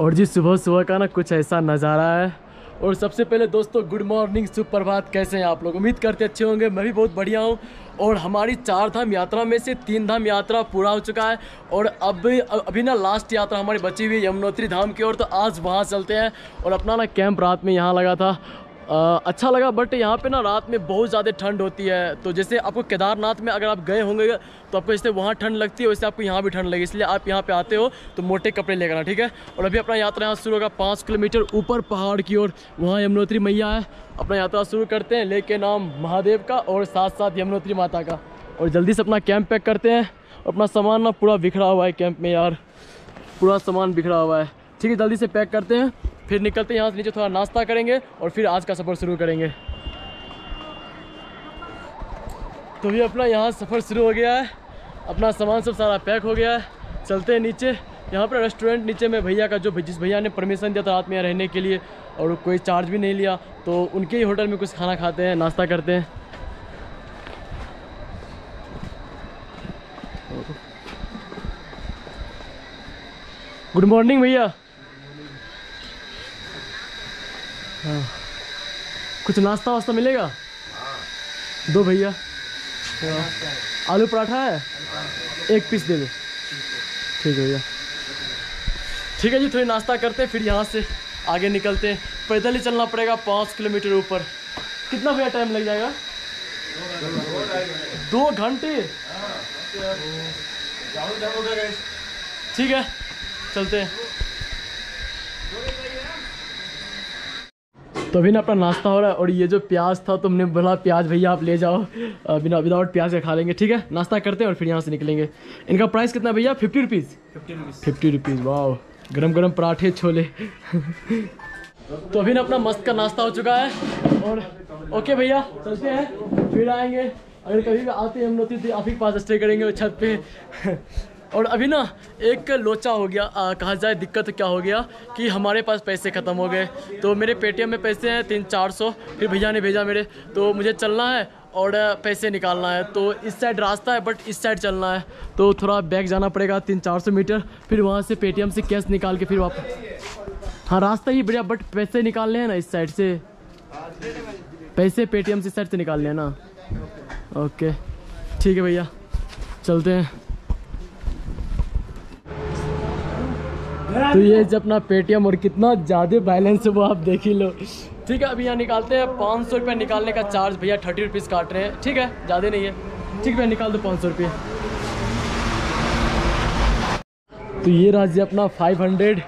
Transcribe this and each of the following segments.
और जी, सुबह सुबह का ना कुछ ऐसा नज़ारा है। और सबसे पहले दोस्तों गुड मॉर्निंग सुप्रभात कैसे हैं आप लोग? उम्मीद करते अच्छे होंगे, मैं भी बहुत बढ़िया हूँ। और हमारी चार धाम यात्रा में से तीन धाम यात्रा पूरा हो चुका है। और अब, अभी ना लास्ट यात्रा हमारी बची हुई यमुनोत्री धाम की ओर तो आज वहाँ चलते हैं। और अपना ना कैंप रात में यहाँ लगा था। आ, अच्छा लगा बट यहाँ पे ना रात में बहुत ज़्यादा ठंड होती है। तो जैसे आपको केदारनाथ में अगर आप गए होंगे तो आपको जैसे वहाँ ठंड लगती है वैसे आपको यहाँ भी ठंड लगी इसलिए आप यहाँ पे आते हो तो मोटे कपड़े लेकर आना ठीक है? और अभी अपना यात्रा यहाँ शुरू होगा पाँच किलोमीटर ऊपर पहाड़ की ओर। वहाँ यमुनोत्री मैया है। अपना यात्रा शुरू करते हैं लेके नाम महादेव का और साथ साथ यमुनोत्री माता का। और जल्दी से अपना कैंप पैक करते हैं। अपना सामान ना पूरा बिखरा हुआ है कैंप में यार। पूरा सामान बिखरा हुआ है। ठीक है जल्दी से पैक करते हैं। फिर निकलते यहाँ से नीचे, थोड़ा नाश्ता करेंगे और फिर आज का सफ़र शुरू करेंगे। तो भी अपना यहाँ सफ़र शुरू हो गया है। अपना सामान सब सारा पैक हो गया है। चलते हैं नीचे। यहाँ पर रेस्टोरेंट नीचे में भैया का जो जिस भैया ने परमिशन दिया था रात में यहाँ रहने के लिए और कोई चार्ज भी नहीं लिया तो उनके ही होटल में कुछ खाना खाते हैं, नाश्ता करते हैं। गुड मॉर्निंग भैया। हाँ। कुछ नाश्ता वास्ता मिलेगा? दो भैया। आलू पराठा है? एक पीस दे दो। ठीक है भैया। ठीक है जी थोड़ी नाश्ता करते हैं फिर यहाँ से आगे निकलते हैं। पैदल ही चलना पड़ेगा पाँच किलोमीटर ऊपर। कितना भैया टाइम लग जाएगा? दो घंटे? ठीक है चलते हैं। तो अभी ना अपना नाश्ता हो रहा है और ये जो प्याज था तो हमने बोला प्याज भैया आप ले जाओ। बिना विदाउट प्याज का खा लेंगे ठीक है? नाश्ता करते हैं और फिर यहाँ से निकलेंगे। इनका प्राइस कितना भैया? फिफ्टी रुपीज़ फिफ्टी रुपीज़ वाह गरम गरम पराठे छोले। तो अभी ना अपना मस्त का नाश्ता हो चुका है। और ओके भैया चलते हैं। फिर आएँगे। अगर कभी भी आते हैं हम लोग तो आप ही पास स्टे करेंगे छत पे। और अभी ना एक लोचा हो गया। कहा जाए दिक्कत क्या हो गया कि हमारे पास पैसे ख़त्म हो गए। तो मेरे पेटीएम में पैसे हैं तीन चार सौ। फिर भैया ने भेजा मेरे। तो मुझे चलना है और पैसे निकालना है। तो इस साइड रास्ता है, बट इस साइड चलना है। तो थोड़ा बैग जाना पड़ेगा तीन चार सौ मीटर। फिर वहाँ से पेटीएम से कैश निकाल के फिर वापस। हाँ रास्ता ही बढ़िया, बट पैसे निकालने हैं ना इस साइड से। पैसे पेटीएम से इस साइड से निकालने हैं ना। ओके। ठीक है भैया। चलते हैं। तो ये जब अपना पेटीएम और कितना ज़्यादा बैलेंस है वो आप देख ही लो। ठीक है अभी यहाँ निकालते हैं पाँच सौ रुपये निकालने का चार्ज भैया थर्टी रुपीज़ काट रहे हैं। ठीक है, ज़्यादा नहीं है। ठीक है निकाल दो पाँच सौ रुपये। तो ये राज्य अपना फाइव हंड्रेड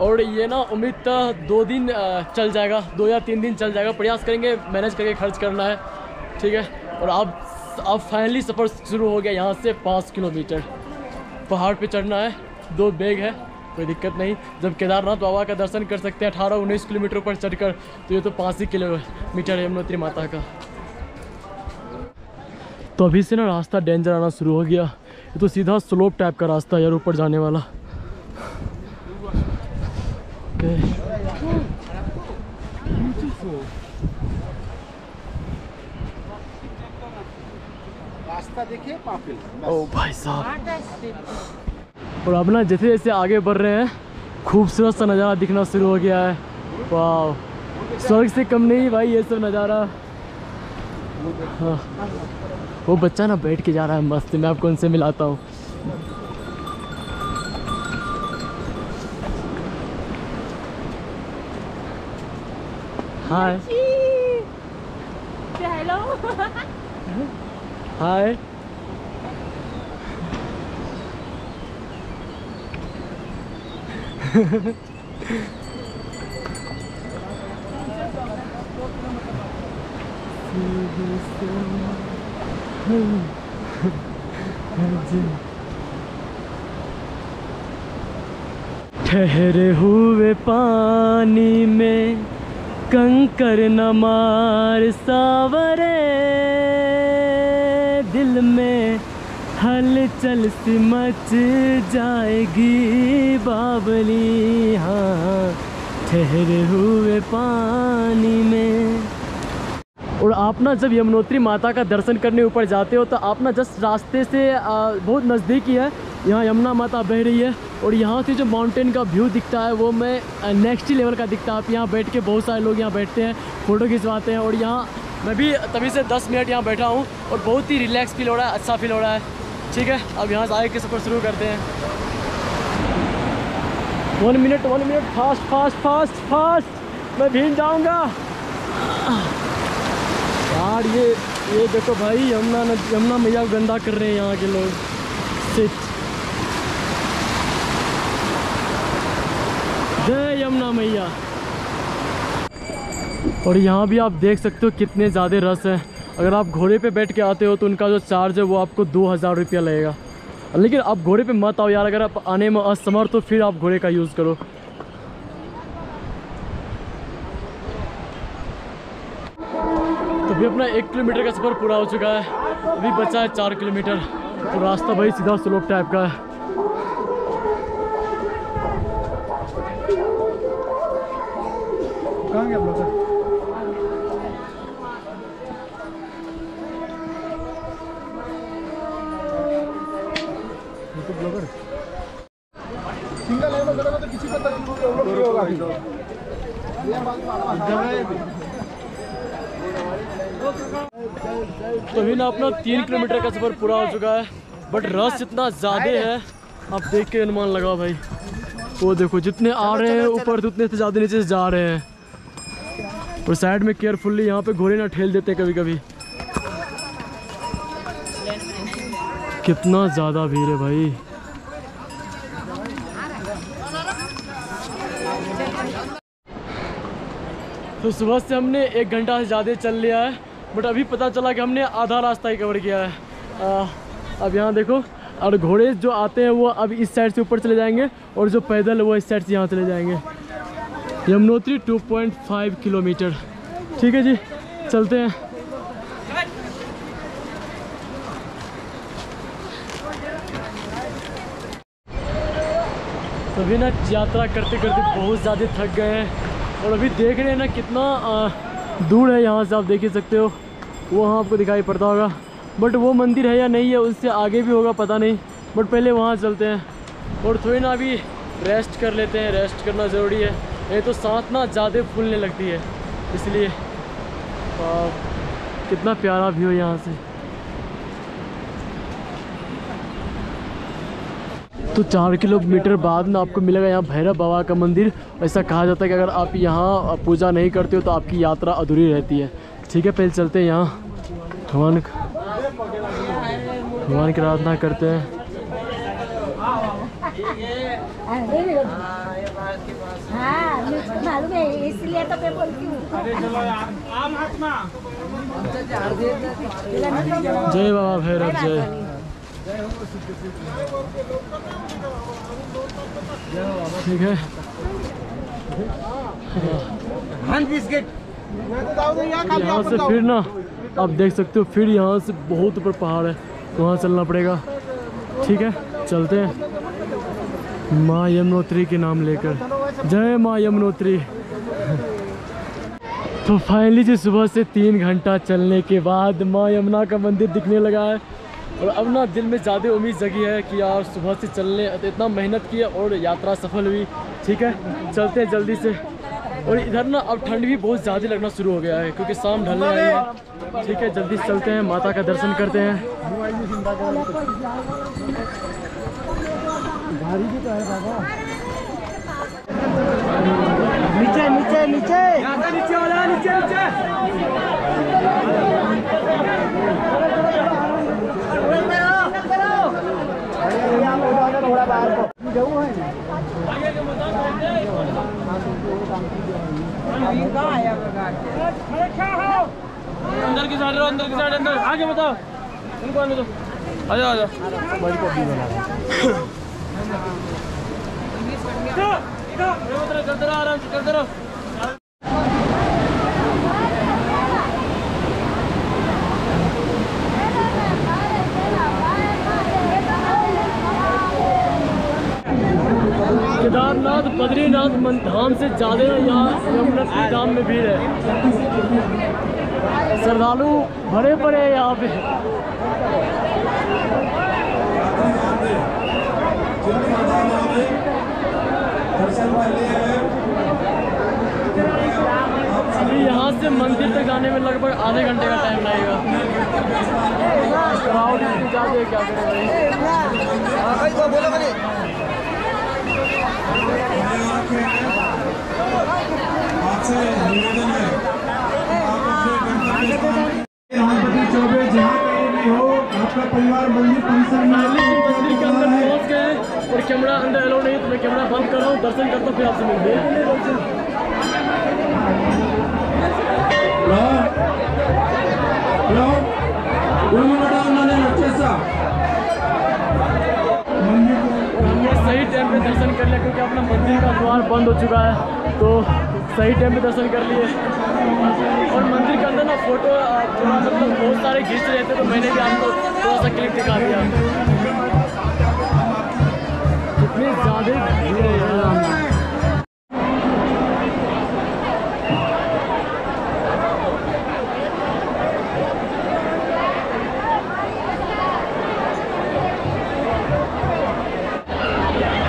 और ये ना उम्मीद दो दिन चल जाएगा। दो या तीन दिन चल जाएगा। प्रयास करेंगे मैनेज करके खर्च करना है। ठीक है, और अब अब फाइनली सफ़र शुरू हो गया यहाँ से पाँच किलोमीटर। पहाड़ पे चढ़ना है, दो बैग है। कोई दिक्कत नहीं। जब केदारनाथ बाबा का दर्शन कर सकते हैं अठारह उन्नीस किलोमीटर ऊपर चढ़कर तो ये तो पाँच ही किलोमीटर है यमुनोत्री माता का। तो अभी से ना रास्ता डेंजर आना शुरू हो गया। ये तो सीधा स्लोप टाइप का रास्ता है यार ऊपर जाने वाला। रास्ता देखिए ओ भाई साहब। और अब ना जैसे जैसे आगे बढ़ रहे हैं खूबसूरत सा नज़ारा दिखना शुरू हो गया है। वाह स्वर्ग से कम नहीं भाई ये सब नज़ारा। हाँ। वो बच्चा ना बैठ के जा रहा है मस्त मैं आपको उनसे मिलाता हूँ। हाय हाय ठहरे हुए पानी में कंकर न मार सावरे दिल में हलचल सी मच जाएगी बाबली हाँ ठहरे हुए पानी में। और आप ना जब यमुनोत्री माता का दर्शन करने ऊपर जाते हो तो आप ना जस्ट रास्ते से आ, बहुत नज़दीक ही है। यहाँ यमुना माता बह रही है और यहाँ से जो माउंटेन का व्यू दिखता है वो मैं नेक्स्ट ही लेवल का दिखता है। आप यहाँ बैठ के बहुत सारे लोग यहाँ बैठते हैं फ़ोटो खिंचवाते हैं और यहाँ मैं भी तभी से 10 मिनट यहाँ बैठा हूँ और बहुत ही रिलैक्स फील हो रहा है अच्छा फील हो रहा है। ठीक है, अब यहाँ से आगे के सफ़र शुरू करते हैं। One minute one minute fast fast fast fast मैं भीग जाऊँगा। यार, ये ये देखो भाई, यमुना यमुना मैया गंदा कर रहे हैं यहाँ के लोग। जय यमुना मैया। और यहाँ भी आप देख सकते हो कितने ज़्यादा रस है। अगर आप घोड़े पे बैठ के आते हो तो उनका जो चार्ज है वो आपको दो हज़ार रुपया लगेगा। लेकिन आप घोड़े पे मत आओ यार, अगर आप आने में असमर्थ हो, फिर आप घोड़े का यूज़ करो। तो अभी अपना एक किलोमीटर का सफ़र पूरा हो चुका है। अभी बचा है चार किलोमीटर। तो रास्ता भाई सीधा स्लोप टाइप का है। कहाँ गया तो ब्लॉगर सिंगल है तो तो किसी नहीं होगा तो अभी ना अपना तीन किलोमीटर का सफ़र पूरा हो चुका है बट रस इतना ज़्यादा है। आप देख के अनुमान लगाओ भाई। वो देखो, जितने आ रहे हैं, ऊपर उतने से ज़्यादा नीचे से जा रहे हैं। और साइड में केयरफुल्ली यहाँ पे घोड़े ना ठेल देते हैं कभी कभी कितना ज़्यादा भीड़ है भाई। तो सुबह से हमने एक घंटा से ज़्यादा चल लिया है बट अभी पता चला कि हमने आधा रास्ता ही कवर किया है। आ, अब यहाँ देखो और घोड़े जो आते हैं वो अब इस साइड से ऊपर चले जाएँगे और जो पैदल है वो इस साइड से यहाँ चले जाएँगे। यमुनोत्री 2.5 किलोमीटर। ठीक है जी चलते हैं। तो अभी ना यात्रा करते करते बहुत ज़्यादा थक गए हैं। और अभी देख रहे हैं ना कितना दूर है यहाँ से आप देख ही सकते हो। वहाँ आपको दिखाई पड़ता होगा। बट वो मंदिर है या नहीं है, उससे आगे भी होगा, पता नहीं। बट पहले वहाँ चलते हैं। और थोड़ी ना अभी रेस्ट कर लेते हैं। रेस्ट करना ज़रूरी है। नहीं तो सांस ना ज़्यादा फूलने लगती है। इसलिए कितना प्यारा व्यू है यहाँ से। तो चार किलोमीटर बाद में आपको मिलेगा यहाँ भैरव बाबा का मंदिर। ऐसा कहा जाता है कि अगर आप यहाँ पूजा नहीं करते हो तो आपकी यात्रा अधूरी रहती है। ठीक है, पहले चलते हैं यहाँ। भगवान भगवान की आराधना करते हैं। जय बाबा भैरव, जय। ठीक है। यहाँ से फिर ना आप देख सकते हो फिर यहाँ से बहुत ऊपर पहाड़ है वहाँ चलना पड़ेगा। ठीक है चलते हैं। माँ यमुनोत्री के नाम लेकर। जय माँ यमुनोत्री। तो फाइनली जी सुबह से तीन घंटा चलने के बाद माँ यमुना का मंदिर दिखने लगा है। और अब ना दिल में ज़्यादा उम्मीद जगी है कि यार सुबह से चलने इतना मेहनत की है और यात्रा सफल हुई। ठीक है चलते हैं जल्दी से। और इधर ना अब ठंड भी बहुत ज़्यादा लगना शुरू हो गया है क्योंकि शाम ढलने आई है। ठीक है जल्दी चलते हैं माता का दर्शन करते हैं। नीचे नीचे नीचे। अंदर की साइड अंदर की साइड अंदर आगे बताओ उनको आने दो आ जाओ आ जाओ चलते रहो आराम से चलते रहो केदारनाथ बद्रीनाथ मन- धाम से ज़्यादा यहाँ यमुनोत्री धाम में भीड़ है। श्रद्धालु भरे पड़े हैं यहाँ पे। अभी यहाँ से मंदिर तक आने में लगभग आधे घंटे का टाइम लगेगा। क्राउड ज़्यादा क्या करें कैमरा बंद कर रहा हूँ दर्शन करता फिर आपसे मिलते सही टाइम पे दर्शन कर लिया क्योंकि अपना मंदिर का द्वार बंद हो चुका है तो सही टाइम पे दर्शन कर लिए। और मंदिर के अंदर ना फ़ोटो थोड़ा मतलब बहुत सारे खींच रहे थे तो मैंने भी आपको थोड़ा सा क्लिप दिखा दिया। तो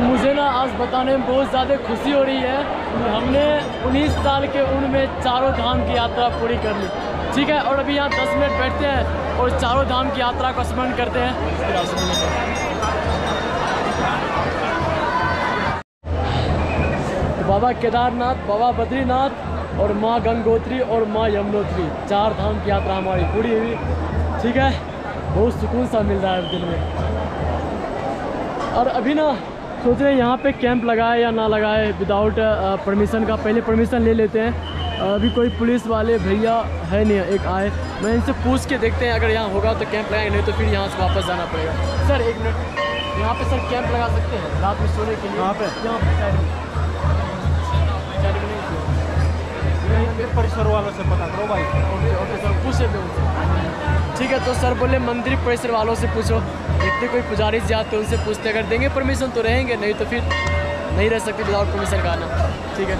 मुझे ना आज बताने में बहुत ज़्यादा खुशी हो रही है हमने 19 साल के उम्र में चारों धाम की यात्रा पूरी कर ली। ठीक है, और अभी यहाँ 10 मिनट बैठते हैं और चारों धाम की यात्रा का स्मरण करते हैं। बाबा केदारनाथ बाबा बद्रीनाथ और माँ गंगोत्री और माँ यमुनोत्री। चार धाम की यात्रा हमारी पूरी हुई। ठीक है? बहुत सुकून सा मिल रहा है दिल में। और अभी ना सोच रहे हैं यहाँ पे कैंप लगाए या ना लगाए विदाउट परमिशन का। पहले परमिशन ले लेते हैं। अभी कोई पुलिस वाले भैया है नहीं एक आए। मैं इनसे पूछ के देखते हैं अगर यहाँ होगा तो कैंप लगाएँगे नहीं तो फिर यहाँ से वापस जाना पड़ेगा। सर एक मिनट यहाँ पे सर कैंप लगा सकते हैं? रात में सोने के लिए। यहाँ पे? यहाँ ठीक तो सर बोले, मंदिर परिसर वालों से पूछो। इतने कोई पुजारी जी आते उनसे पूछते अगर देंगे। परमिशन तो रहेंगे, नहीं तो फिर नहीं रह सकते विदाउट परमिशन का आना। ठीक है।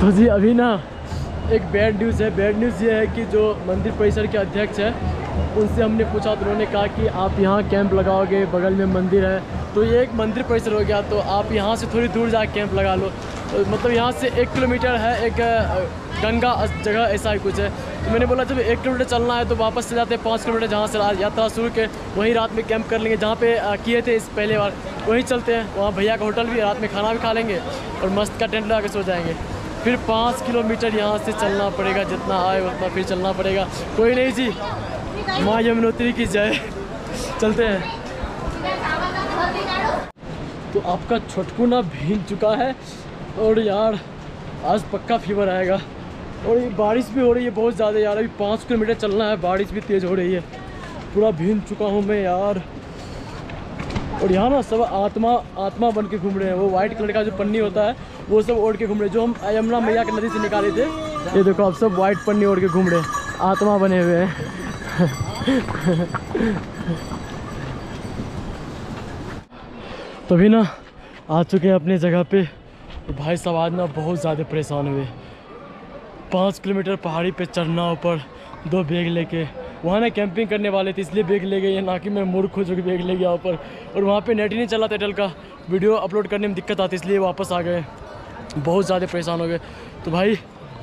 तो जी, अभी ना एक बैड न्यूज़ है। बैड न्यूज़ ये है कि जो मंदिर परिसर के अध्यक्ष है, उनसे हमने पूछा तो उन्होंने कहा कि आप यहाँ कैंप लगाओगे, बगल में मंदिर है। तो ये एक मंदिर परिसर हो गया तो आप यहाँ से थोड़ी दूर जाकर कैंप लगा लो। मतलब यहाँ से एक किलोमीटर है, एक गंगा जगह ऐसा ही कुछ है। तो मैंने बोला, जब एक किलोमीटर चलना है तो वापस से जाते हैं पाँच किलोमीटर जहाँ से यात्रा शुरू के, वहीं रात में कैंप कर लेंगे, जहाँ पे किए थे इस पहले बार, वहीं चलते हैं। वहाँ भैया का होटल भी रात में खाना भी खा लेंगे और मस्त का टेंट लगा के सो जाएँगे। फिर पाँच किलोमीटर यहाँ से चलना पड़ेगा, जितना आए उतना फिर चलना पड़ेगा। कोई नहीं जी, माँ यमुनोत्री की जय। चलते हैं। तो आपका छोटकू ना भीग चुका है। और यार, आज पक्का फीवर आएगा। और ये बारिश भी हो रही है बहुत ज़्यादा यार। अभी पाँच किलोमीटर चलना है, बारिश भी तेज़ हो रही है। पूरा भीग चुका हूँ मैं यार। और यहाँ ना सब आत्मा आत्मा बन के घूम रहे हैं। वो वाइट कलर का जो पन्नी होता है, वो सब ओढ़ के घूम रहे हैं। जो हम यमुना मैया की नदी से निकाले थे, ये देखो आप सब वाइट पन्नी ओढ़ के घूम रहे हैं। आत्मा बने हुए हैं। तभी ना आ चुके हैं अपनी जगह पे। और भाई साहब, आज ना बहुत ज़्यादा परेशान हुए। पाँच किलोमीटर पहाड़ी पे चढ़ना ऊपर, दो बैग लेके। वहाँ ना कैंपिंग करने वाले थे, इसलिए बैग ले गए ना कि मैं मूर्ख हो जो बैग ले गया ऊपर। और वहाँ पे नेट ही नहीं चला था एयरटेल का। वीडियो अपलोड करने में दिक्कत आती, इसलिए वापस आ गए। बहुत ज़्यादा परेशान हो गए। तो भाई,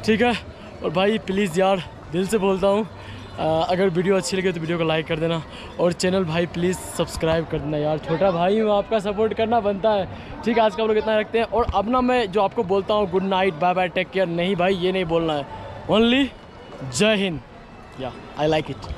ठीक है? और भाई प्लीज़ यार, दिल से बोलता हूँ अगर वीडियो अच्छी लगे तो वीडियो को लाइक कर देना और चैनल भाई प्लीज़ सब्सक्राइब कर देना यार। छोटा भाई हूँ, आपका सपोर्ट करना बनता है। ठीक है, आज का हम लोग इतना रखते हैं और अब ना मैं जो आपको बोलता हूँ, good night bye bye take care. नहीं भाई, ये नहीं बोलना है। ओनली जय हिंद। या आई लाइक इट